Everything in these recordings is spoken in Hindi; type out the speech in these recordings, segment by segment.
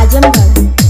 Azamgarh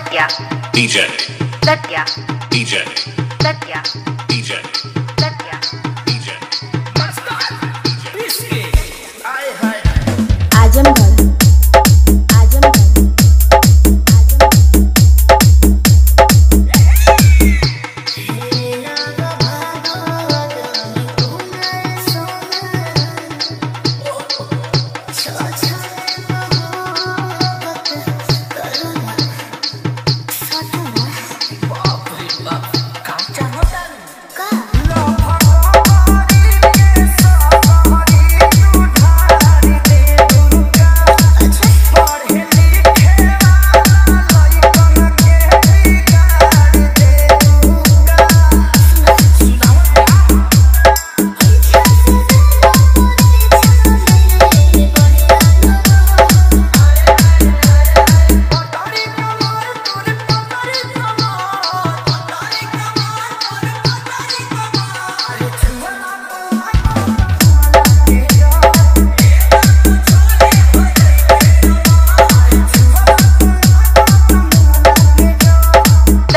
Satya, DJ, Satya, DJ, Satya, DJ, Satya. DJ. Azamgarh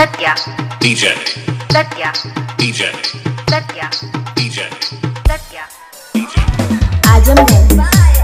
Satya, DJ, Satya, DJ, Satya, DJ, Satya. DJ. Azamgarh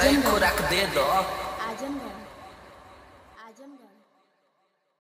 Ai, curaco dedo, ó.